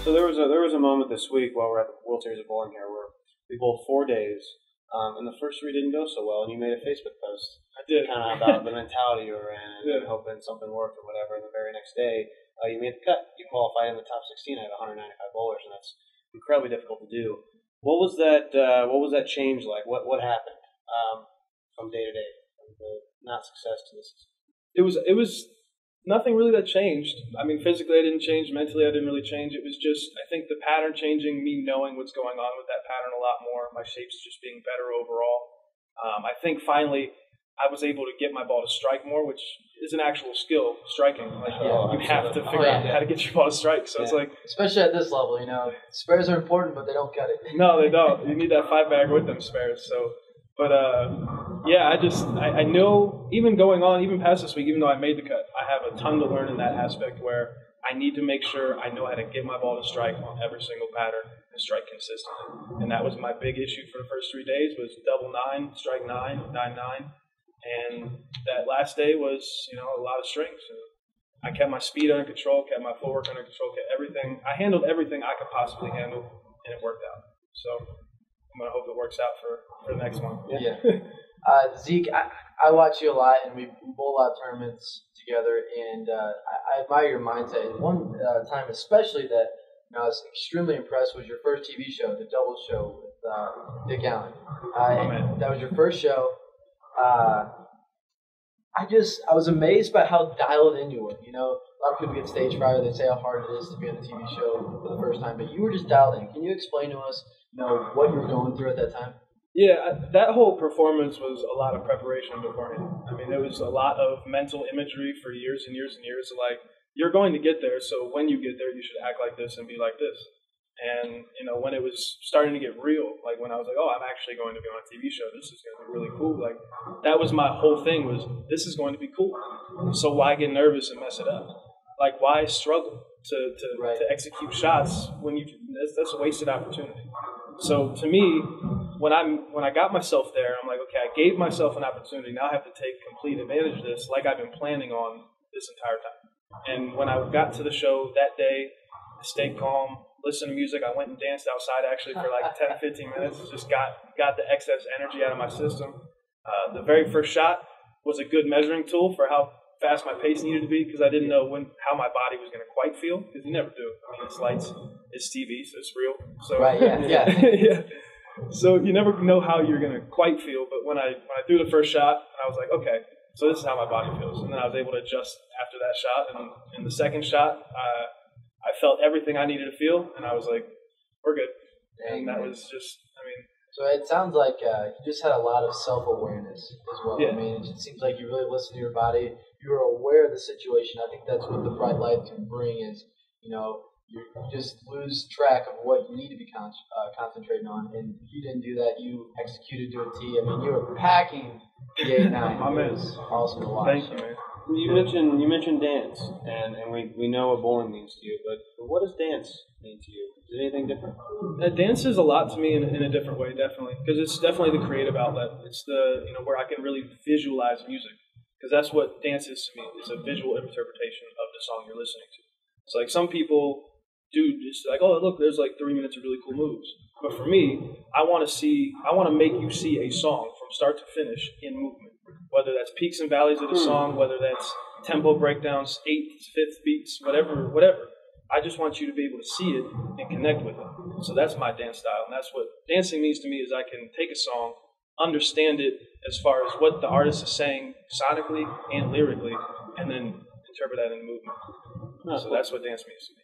So there was a there was a moment this week while we're at the World Series of Bowling here where we bowled four days, um, and the first three didn't go so well, and you made a Facebook post I did. kind of about the mentality you were in and hoping something worked or whatever. And the very next day, uh, you made the cut. You qualified in the top 16 out of 195 bowlers, and that's incredibly difficult to do. What was that? Uh, what was that change like? What what happened um, from day to day, from the not success to the success? It was it was nothing really that changed. I mean, physically I didn't change. Mentally I didn't really change. It was just I think the pattern changing, me knowing what's going on with that pattern a lot more. My shapes just being better overall. Um, I think finally I was able to get my ball to strike more, which is an actual skill, striking. Like Oh, you have to figure Oh, out yeah. how to get your ball to strike. So it's like Especially at this level, you know, spares are important, but they don't cut it. No, they don't. You need that five bag with them spares. So, but uh, yeah, I just I, I know even going on even past this week, even though I made the cut, I have a ton to learn in that aspect where I need to make sure I know how to get my ball to strike on every single pattern and strike consistently. And that was my big issue for the first three days was double nine, strike nine, nine nine, and that last day was you know a lot of strings. I kept my speed under control, kept my footwork under control, kept everything. I handled everything I could possibly handle, and it worked out. So I'm gonna hope it works out for, for the next one. Yeah. Uh, Zeke, I, I watch you a lot, and we bowl a lot of tournaments together, and uh, I, I admire your mindset. And one uh, time, especially that you know, I was extremely impressed was your first TV show, the Double Show with uh, Dick Allen. Uh, and that was your first show. I just I was amazed by how dialed in you were. You know, a lot of people get stage fright. They say how hard it is to be on a TV show for the first time, but you were just dialed in. Can you explain to us, you know, what you were going through at that time? Yeah, that whole performance was a lot of preparation beforehand. I mean, there was a lot of mental imagery for years and years and years. Like, you're going to get there, so when you get there, you should act like this and be like this. And, you know, when it was starting to get real, like when I was like, oh, I'm actually going to be on a TV show, this is going to be really cool. Like, that was my whole thing was, this is going to be cool. So why get nervous and mess it up? Like, why struggle to, to, Right. to execute shots when you, that's, that's a wasted opportunity. So to me, when I'm when I got myself there, I'm like, okay, I gave myself an opportunity. Now I have to take complete advantage of this, like I've been planning on this entire time. And when I got to the show that day, I stayed calm, listen to music. I went and danced outside actually for like 10, 15 minutes. Just got got the excess energy out of my system. Uh, the very first shot was a good measuring tool for how fast my pace needed to be because I didn't know when how my body was going to quite feel because you never do. I mean, it's lights, it's TV, so it's real. So Right, yeah, yeah. yeah. So you never know how you're gonna quite feel, but when I when I threw the first shot, I was like, okay, so this is how my body feels, and then I was able to adjust after that shot. And in the second shot, uh, I felt everything I needed to feel, and I was like, we're good. And that was just, I mean, So it sounds like uh, you just had a lot of self awareness as well. Yeah. I mean, it just seems like you really listened to your body. You were aware of the situation. I think that's what the bright light can bring is, you know, you just lose track of what you need to be con- uh, concentrating on. And you didn't do that. You executed to a T. I mean, you were packing the 8 9. My man. awesome to watch. thank you, man. You mentioned you mentioned dance, and, and we, we know what bowling means to you, but what does dance mean to you? Is it anything different? Uh, dance is a lot to me in, in a different way, definitely, because it's definitely the creative outlet. It's the you know where I can really visualize music, because that's what dance is to me. It's a visual interpretation of the song you're listening to. It's like some people do just like, oh look, there's like three minutes of really cool moves, but for me, I want to see, I want to make you see a song from start to finish in movement, whether that's peaks and valleys of the hmm. song, whether that's tempo breakdowns, eighths, fifth beats, whatever, whatever. I just want you to be able to see it and connect with it. So that's my dance style, and that's what dancing means to me. Is I can take a song, understand it as far as what the artist is saying sonically and lyrically, and then interpret that in movement. So that's what dance means to me.